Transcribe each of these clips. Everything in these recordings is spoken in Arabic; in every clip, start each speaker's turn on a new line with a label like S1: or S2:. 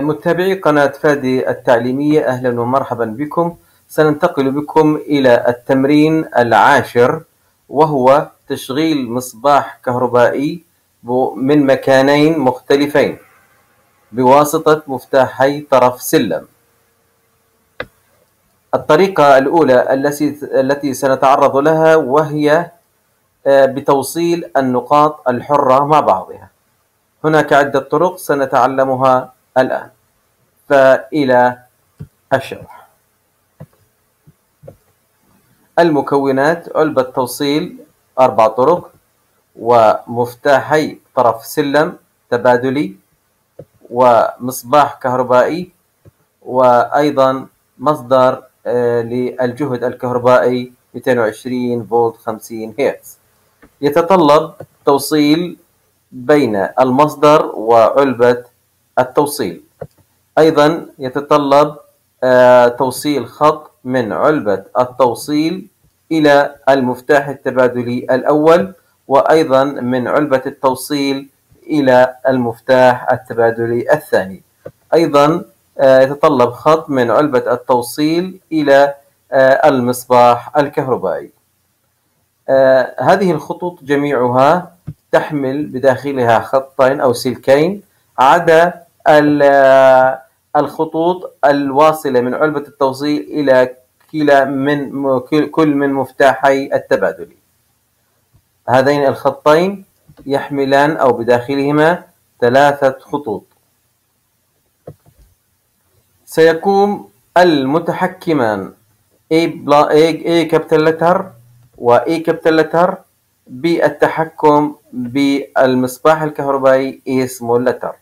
S1: متابعي قناة فادي التعليمية أهلا ومرحبا بكم. سننتقل بكم إلى التمرين العاشر وهو تشغيل مصباح كهربائي من مكانين مختلفين. بواسطة مفتاحي طرف سلم. الطريقة الأولى التي سنتعرض لها وهي آه، بتوصيل النقاط الحرة مع بعضها. هناك عدة طرق سنتعلمها الآن. فإلى الشرح. المكونات علبة توصيل أربع طرق ومفتاحي طرف سلم تبادلي ومصباح كهربائي وأيضا مصدر آه، للجهد الكهربائي 220 فولت 50 هرتز. يتطلب توصيل بين المصدر وعلبة التوصيل. أيضا يتطلب آه، توصيل خط من علبة التوصيل إلى المفتاح التبادلي الأول وأيضا من علبة التوصيل إلى المفتاح التبادلي الثاني. أيضا آه، يتطلب خط من علبة التوصيل إلى آه، المصباح الكهربائي. هذه الخطوط جميعها تحمل بداخلها خطين أو سلكين عدا الخطوط الواصلة من علبة التوصيل إلى كلا من كل من مفتاحي التبادل هذين الخطين يحملان أو بداخلهما ثلاثة خطوط. سيقوم المتحكمان A, A capital letter و A capital letter بالتحكم بالمصباح الكهربائي A small letter.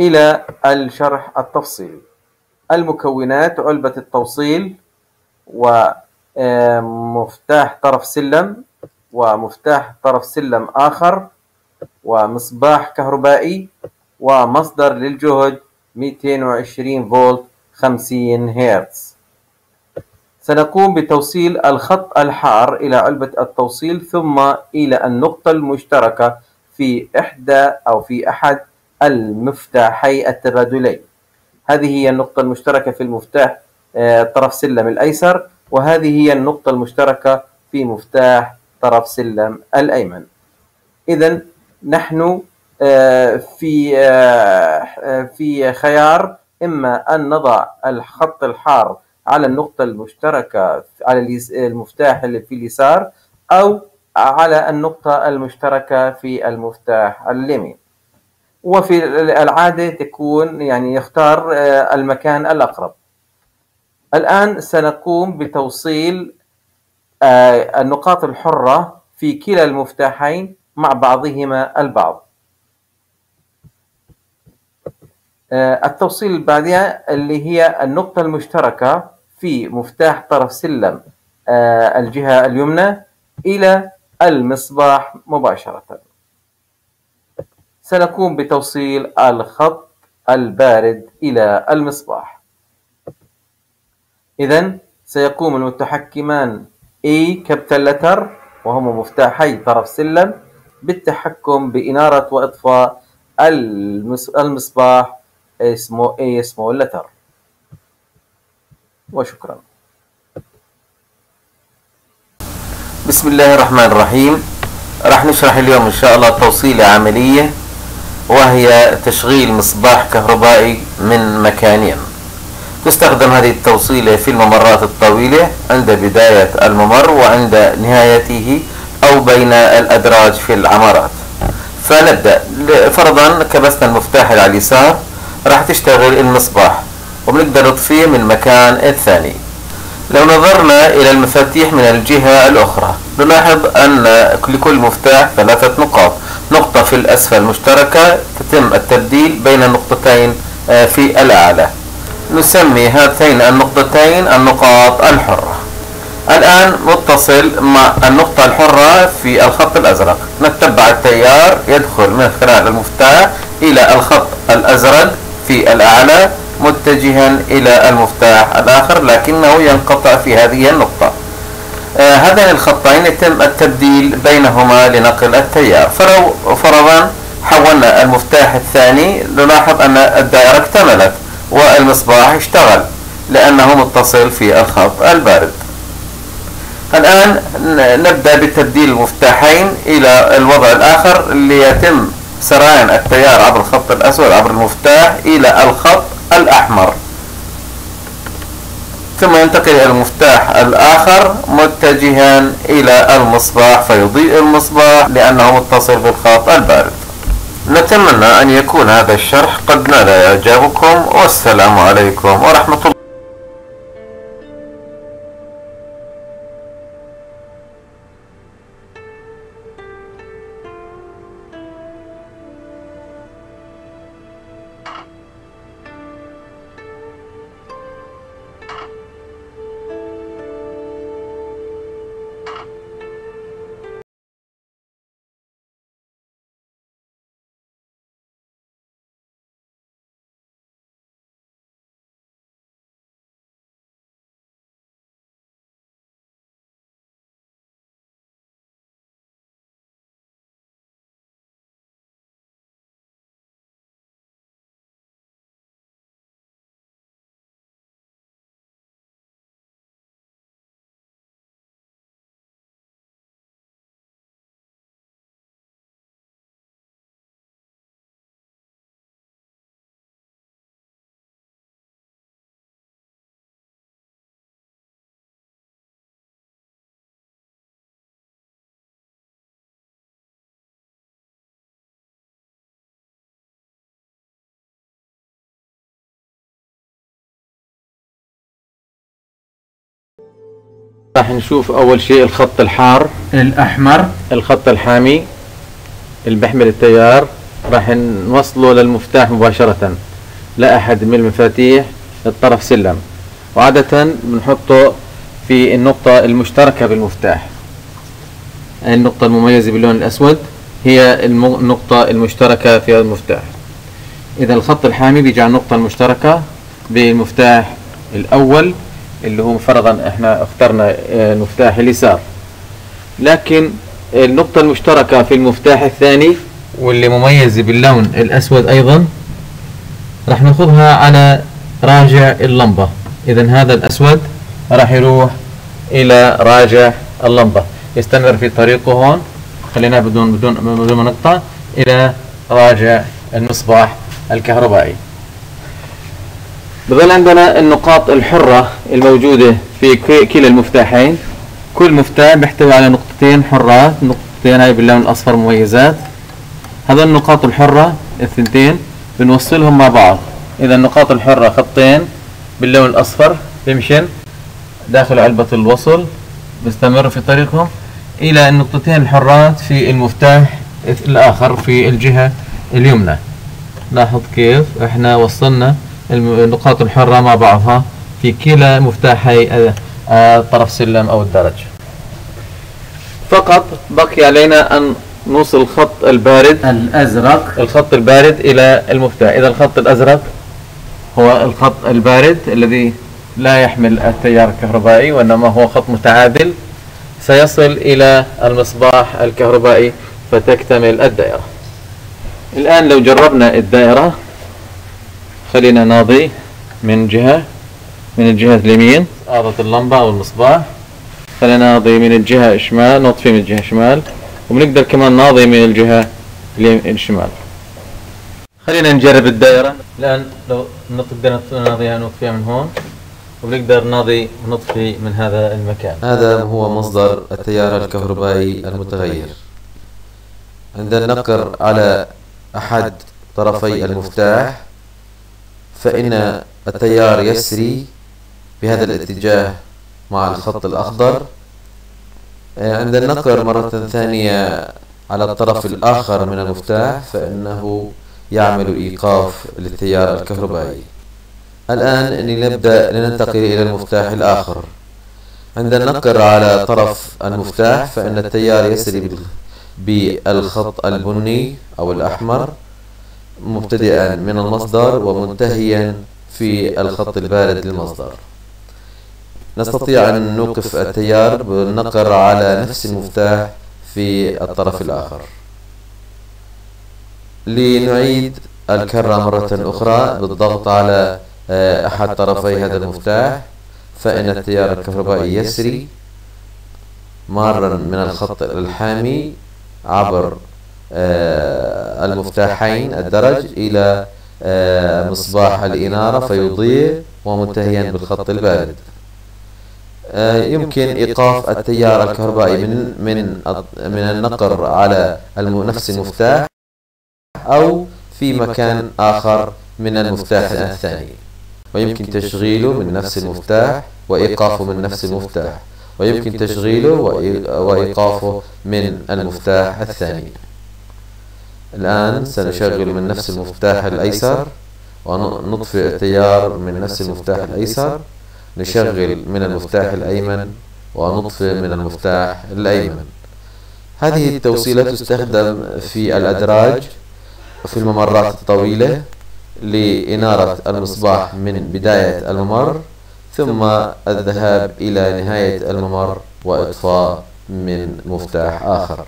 S1: إلى الشرح التفصيلي المكونات علبة التوصيل ومفتاح طرف سلم ومفتاح طرف سلم آخر ومصباح كهربائي ومصدر للجهد 220 فولت 50 هرتز. سنقوم بتوصيل الخط الحار إلى علبة التوصيل ثم إلى النقطة المشتركة في إحدى أو في أحد المفتاحي التبادلين هذه هي النقطة المشتركة في المفتاح آه، طرف سلم الأيسر وهذه هي النقطة المشتركة في مفتاح طرف سلم الأيمن. إذا نحن آه، في آه، في خيار إما أن نضع الخط الحار على النقطة المشتركة على المفتاح اللي في اليسار أو على النقطة المشتركة في المفتاح اليمين. وفي العادة تكون يعني يختار آه، المكان الأقرب. الآن سنقوم بتوصيل آه، النقاط الحرة في كلا المفتاحين مع بعضهما البعض. آه، التوصيل البعدية اللي هي النقطة المشتركة في مفتاح طرف سلم الجهة اليمنى إلى المصباح مباشرة. سنقوم بتوصيل الخط البارد إلى المصباح. إذا سيقوم المتحكمان A capital letter وهما مفتاحي طرف سلم بالتحكم بإنارة وإطفاء المصباح اسمه A small letter وشكرا. بسم الله الرحمن الرحيم. راح نشرح اليوم إن شاء الله توصيلة عملية وهي تشغيل مصباح كهربائي من مكانين. تستخدم هذه التوصيلة في الممرات الطويلة عند بداية الممر وعند نهايته أو بين الأدراج في العمارات. فنبدأ. فرضا كبسنا المفتاح على اليسار راح تشتغل المصباح وبنقدر نطفيه من المكان الثاني. لو نظرنا إلى المفاتيح من الجهة الأخرى نلاحظ أن لكل مفتاح ثلاثة نقاط. نقطة في الأسفل مشتركة تتم التبديل بين النقطتين آه، في الأعلى. نسمي هاتين النقطتين النقاط الحرة. الآن متصل مع النقطة الحرة في الخط الأزرق. نتبع التيار يدخل من خلال المفتاح إلى الخط الأزرق في الأعلى متجها إلى المفتاح الآخر لكنه ينقطع في هذه النقطة. هذين الخطين يتم التبديل بينهما لنقل التيار. فلو فرضا حولنا المفتاح الثاني نلاحظ أن الدائرة اكتملت والمصباح اشتغل لأنه متصل في الخط البارد. الآن نبدأ بتبديل المفتاحين إلى الوضع الآخر ليتم سريان التيار عبر الخط الأسود عبر المفتاح إلى الخط الأحمر. ثم ينتقل إلى المفتاح الآخر متجها إلى المصباح فيضيء المصباح لأنه متصل بالخط البارد. نتمنى أن يكون هذا الشرح. قد نال إعجابكم والسلام عليكم ورحمة الله. راح نشوف أول شيء الخط الحار.
S2: الأحمر.
S1: الخط الحامي. اللي بيحمل التيار. راح نوصله للمفتاح مباشرة. لا أحد من المفاتيح الطرف سلم. وعادة بنحطه في النقطة المشتركة بالمفتاح. النقطة المميزة باللون الأسود هي النقطة المشتركة في المفتاح. إذا الخط الحامي بيجي على النقطة المشتركة بالمفتاح الأول. اللي هو فرضا إحنا اخترنا آه، المفتاح اليسار. لكن النقطة المشتركة في المفتاح الثاني واللي مميزة باللون الأسود أيضا راح ناخذها على راجع اللمبة. إذا هذا الأسود راح يروح إلى راجع اللمبة. يستمر في طريقه هون. خلينا بدون بدون بدون ما نقطع إلى راجع المصباح الكهربائي. بظل عندنا النقاط الحرة الموجودة في كلا المفتاحين. كل مفتاح بيحتوي على نقطتين حرات نقطتين هاي باللون الأصفر مميزات. هذا النقاط الحرة الثنتين بنوصلهم مع بعض. إذا النقاط الحرة خطين باللون الأصفر بيمشن داخل علبة الوصل بيستمروا في طريقهم. إلى النقطتين الحرات في المفتاح الآخر في الجهة اليمنى. لاحظ كيف إحنا وصلنا النقاط الحرة مع بعضها في كلا مفتاحي آه، طرف سلم أو الدرج. فقط بقي علينا أن نوصل الخط البارد.
S2: الأزرق.
S1: الخط البارد إلى المفتاح. إذا الخط الأزرق هو الخط البارد الذي لا يحمل التيار الكهربائي وإنما هو خط متعادل. سيصل إلى المصباح الكهربائي فتكتمل الدائرة. الآن لو جربنا الدائرة خلينا ناضي من جهة من الجهة اليمين. آضة اللمبة أو المصباح. خلينا ناضي من الجهة الشمال نطفي من الجهة الشمال وبنقدر كمان ناضي من الجهة الشمال. خلينا نجرب الدائرة. الآن لو نقدر ناضيها نطفيها من هون وبنقدر ناضي ونطفي من هذا المكان.
S3: هذا هو مصدر التيار الكهربائي المتغير. عند النقر على أحد طرفي المفتاح. فإن التيار يسري بهذا الاتجاه مع الخط الأخضر. عند النقر مرة ثانية على الطرف الآخر من المفتاح فإنه يعمل إيقاف للتيار الكهربائي. الآن لنبدأ لننتقل إلى المفتاح الآخر. عند النقر على طرف المفتاح فإن التيار يسري بال- بالخط البني أو الأحمر. مبتدئا من المصدر ومنتهيا في الخط البارد للمصدر. نستطيع أن نوقف التيار بالنقر على نفس المفتاح في الطرف الآخر. لنعيد الكرة مرة أخرى بالضغط على آه، أحد طرفي هذا المفتاح فإن التيار الكهربائي يسري مارا من الخط الحامي عبر المفتاحين الدرج إلى آه، مصباح الإنارة فيضيء ومنتهيا بالخط البارد. يمكن إيقاف التيار الكهربائي من من من النقر على نفس المفتاح أو في مكان آخر من المفتاح الثاني. ويمكن تشغيله من نفس المفتاح وإيقافه من نفس المفتاح. ويمكن تشغيله وإيقافه من المفتاح الثاني. الآن سنشغل من نفس المفتاح الأيسر ونطفئ التيار من نفس المفتاح الأيسر نشغل من المفتاح الأيمن ونطفئ من المفتاح الأيمن. هذه التوصيلة تستخدم في الأدراج وفي الممرات الطويلة لإنارة المصباح من بداية الممر ثم الذهاب إلى نهاية الممر وإطفاء من مفتاح آخر.